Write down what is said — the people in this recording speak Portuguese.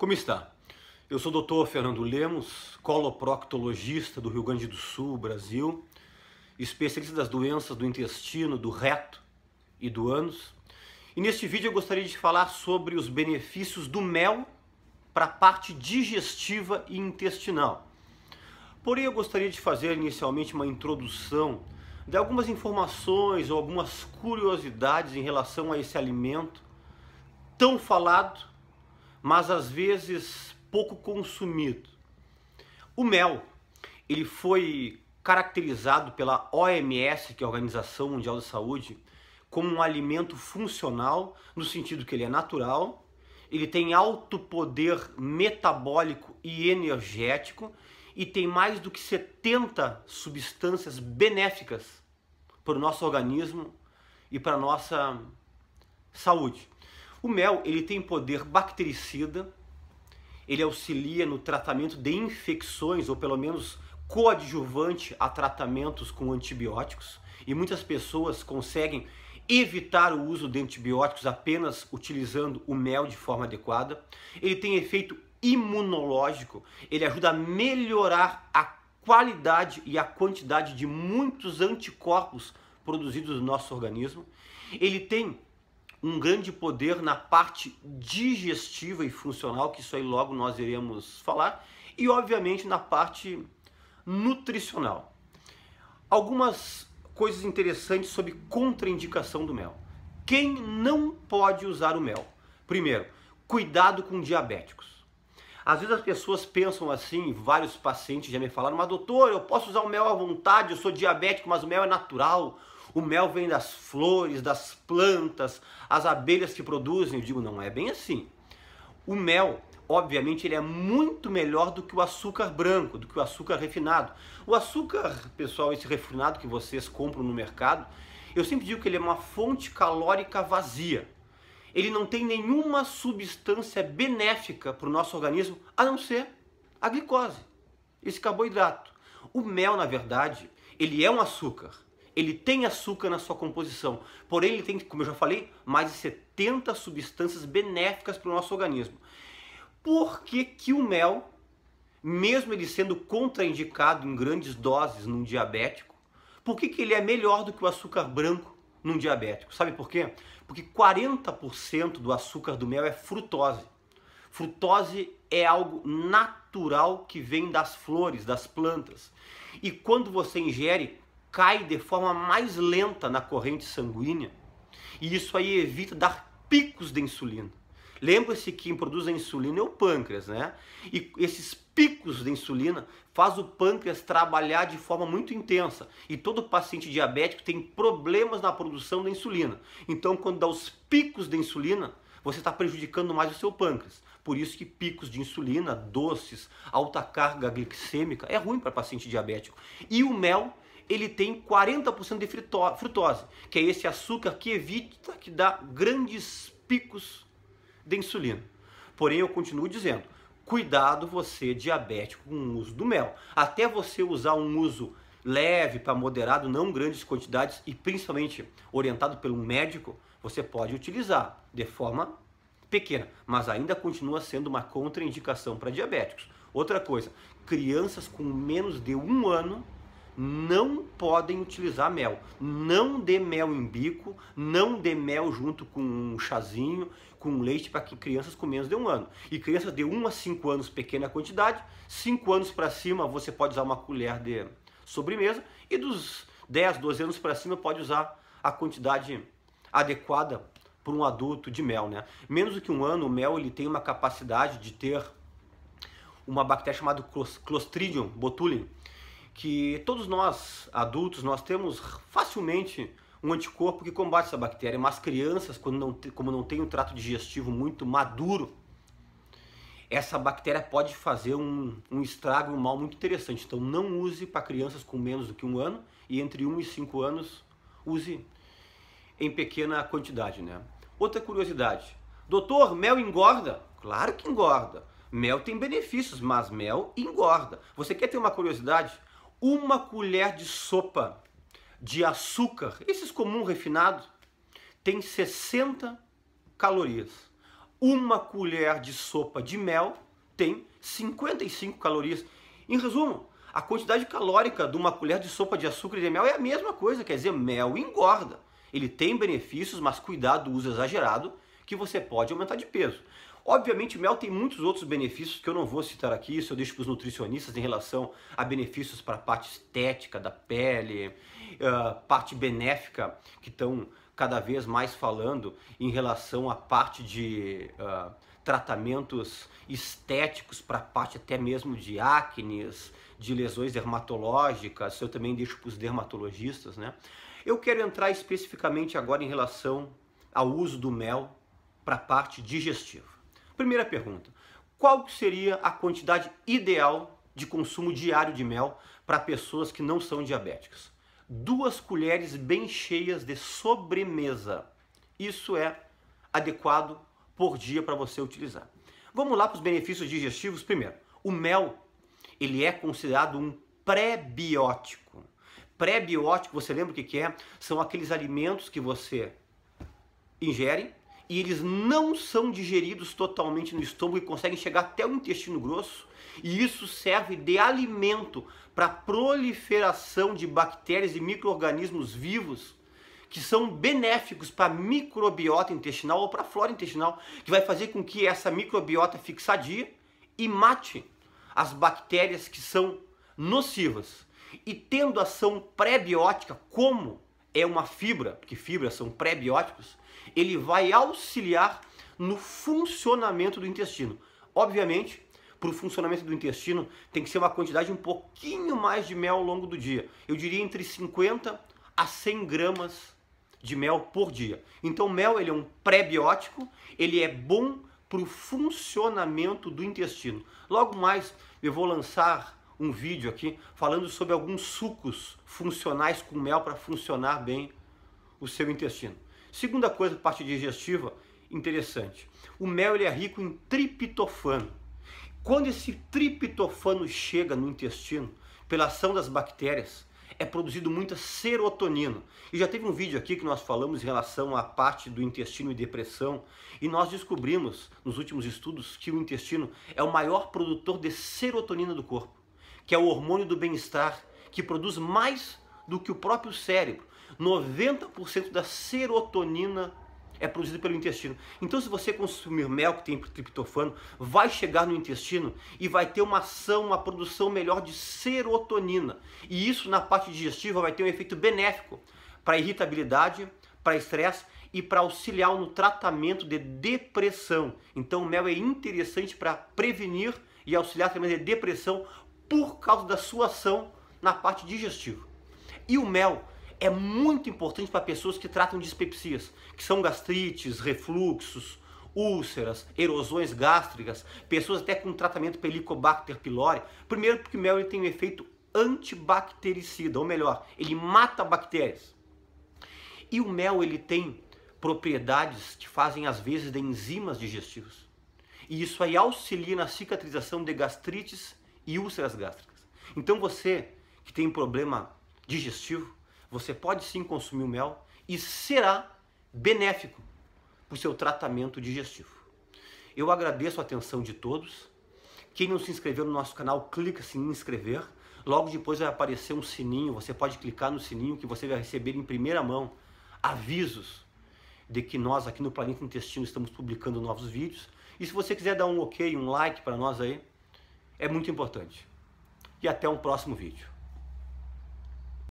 Como está? Eu sou o Dr. Fernando Lemos, coloproctologista do Rio Grande do Sul, Brasil, especialista das doenças do intestino, do reto e do ânus. E neste vídeo eu gostaria de falar sobre os benefícios do mel para a parte digestiva e intestinal. Porém, eu gostaria de fazer inicialmente uma introdução de algumas informações ou algumas curiosidades em relação a esse alimento tão falado, mas às vezes pouco consumido. O mel, ele foi caracterizado pela OMS, que é a Organização Mundial da Saúde, como um alimento funcional, no sentido que ele é natural, ele tem alto poder metabólico e energético e tem mais do que 70 substâncias benéficas para o nosso organismo e para a nossa saúde. O mel ele tem poder bactericida, ele auxilia no tratamento de infecções ou pelo menos coadjuvante a tratamentos com antibióticos e muitas pessoas conseguem evitar o uso de antibióticos apenas utilizando o mel de forma adequada. Ele tem efeito imunológico, ele ajuda a melhorar a qualidade e a quantidade de muitos anticorpos produzidos no nosso organismo. Ele tem um grande poder na parte digestiva e funcional, que isso aí logo nós iremos falar, e obviamente na parte nutricional. Algumas coisas interessantes sobre contraindicação do mel. Quem não pode usar o mel? Primeiro, cuidado com diabéticos. Às vezes as pessoas pensam assim, vários pacientes já me falaram, mas doutor, eu posso usar o mel à vontade, eu sou diabético, mas o mel é natural. O mel vem das flores, das plantas, as abelhas que produzem. Eu digo, não é bem assim. O mel, obviamente, ele é muito melhor do que o açúcar branco, do que o açúcar refinado. O açúcar, pessoal, esse refinado que vocês compram no mercado, eu sempre digo que ele é uma fonte calórica vazia. Ele não tem nenhuma substância benéfica para o nosso organismo, a não ser a glicose, esse carboidrato. O mel, na verdade, ele é um açúcar ele tem açúcar na sua composição, porém ele tem, como eu já falei, mais de 70 substâncias benéficas para o nosso organismo. Por que, que o mel, mesmo ele sendo contraindicado em grandes doses num diabético, por que, que ele é melhor do que o açúcar branco num diabético? Sabe por quê? Porque 40% do açúcar do mel é frutose. Frutose é algo natural que vem das flores, das plantas. E quando você ingere, cai de forma mais lenta na corrente sanguínea e isso aí evita dar picos de insulina. Lembre-se que quem produz a insulina é o pâncreas, né? E esses picos de insulina faz o pâncreas trabalhar de forma muito intensa. E todo paciente diabético tem problemas na produção da insulina. Então, quando dá os picos de insulina, você está prejudicando mais o seu pâncreas. Por isso que picos de insulina, doces, alta carga glicêmica é ruim para paciente diabético. E o mel ele tem 40% de frutose, que é esse açúcar que evita que dá grandes picos de insulina. Porém, eu continuo dizendo, cuidado você diabético com o uso do mel. Até você usar um uso leve para moderado, não grandes quantidades e principalmente orientado pelo médico, você pode utilizar de forma pequena, mas ainda continua sendo uma contraindicação para diabéticos. Outra coisa, crianças com menos de um ano não podem utilizar mel. Não dê mel em bico, não dê mel junto com um chazinho, com leite para crianças com menos de um ano. E crianças de 1 a 5 anos, pequena quantidade. 5 anos para cima, você pode usar uma colher de sobremesa. E dos 10, 12 anos para cima, pode usar a quantidade adequada para um adulto de mel. Né? Menos do que um ano, o mel ele tem uma capacidade de ter uma bactéria chamada Clostridium botulinum que todos nós, adultos, nós temos facilmente um anticorpo que combate essa bactéria, mas crianças, quando não, como não tem um trato digestivo muito maduro, essa bactéria pode fazer um, um estrago, um mal muito interessante. Então não use para crianças com menos do que um ano e entre 1 e 5 anos use em pequena quantidade. Né? Outra curiosidade, doutor, mel engorda? Claro que engorda. Mel tem benefícios, mas mel engorda. Você quer ter uma curiosidade? Uma colher de sopa de açúcar, esses comum refinado, tem 60 calorias. uma colher de sopa de mel tem 55 calorias. Em resumo, a quantidade calórica de uma colher de sopa de açúcar de mel é a mesma coisa, quer dizer, mel engorda. Ele tem benefícios, mas cuidado do uso exagerado, que você pode aumentar de peso. Obviamente, o mel tem muitos outros benefícios que eu não vou citar aqui, isso eu deixo para os nutricionistas em relação a benefícios para a parte estética da pele, uh, parte benéfica que estão cada vez mais falando em relação à parte de uh, tratamentos estéticos para a parte até mesmo de acnes, de lesões dermatológicas, eu também deixo para os dermatologistas, né? Eu quero entrar especificamente agora em relação ao uso do mel para a parte digestiva. Primeira pergunta: qual seria a quantidade ideal de consumo diário de mel para pessoas que não são diabéticas? Duas colheres bem cheias de sobremesa. Isso é adequado por dia para você utilizar. Vamos lá para os benefícios digestivos primeiro. O mel, ele é considerado um pré-biótico. Pré-biótico, você lembra o que, que é? São aqueles alimentos que você ingere e eles não são digeridos totalmente no estômago e conseguem chegar até o intestino grosso. E isso serve de alimento para a proliferação de bactérias e micro-organismos vivos que são benéficos para a microbiota intestinal ou para a flora intestinal, que vai fazer com que essa microbiota fique sadia e mate as bactérias que são nocivas. E tendo ação pré-biótica, como é uma fibra, porque fibras são pré-bióticos, ele vai auxiliar no funcionamento do intestino. Obviamente, para o funcionamento do intestino tem que ser uma quantidade um pouquinho mais de mel ao longo do dia. Eu diria entre 50 a 100 gramas de mel por dia. Então, mel ele é um pré-biótico, ele é bom para o funcionamento do intestino. Logo mais, eu vou lançar um vídeo aqui falando sobre alguns sucos funcionais com mel para funcionar bem o seu intestino. Segunda coisa, parte digestiva interessante. O mel ele é rico em triptofano. Quando esse triptofano chega no intestino, pela ação das bactérias, é produzido muita serotonina. E já teve um vídeo aqui que nós falamos em relação à parte do intestino e depressão, e nós descobrimos nos últimos estudos que o intestino é o maior produtor de serotonina do corpo, que é o hormônio do bem-estar, que produz mais do que o próprio cérebro. 90% da serotonina é produzida pelo intestino. Então, se você consumir mel que tem triptofano, vai chegar no intestino e vai ter uma ação, uma produção melhor de serotonina. E isso na parte digestiva vai ter um efeito benéfico para irritabilidade, para estresse e para auxiliar no tratamento de depressão. Então, o mel é interessante para prevenir e auxiliar também de depressão por causa da sua ação na parte digestiva. E o mel é muito importante para pessoas que tratam dispepsias, que são gastrites, refluxos, úlceras, erosões gástricas, pessoas até com tratamento Helicobacter pylori. Primeiro porque o mel ele tem um efeito antibactericida, ou melhor, ele mata bactérias. E o mel ele tem propriedades que fazem às vezes de enzimas digestivas. E isso aí auxilia na cicatrização de gastrites e úlceras gástricas. Então você que tem problema digestivo, você pode sim consumir o mel e será benéfico para o seu tratamento digestivo. Eu agradeço a atenção de todos. Quem não se inscreveu no nosso canal, clica-se em inscrever. Logo depois vai aparecer um sininho, você pode clicar no sininho que você vai receber em primeira mão avisos de que nós aqui no Planeta Intestino estamos publicando novos vídeos. E se você quiser dar um ok, um like para nós aí, é muito importante. E até um próximo vídeo.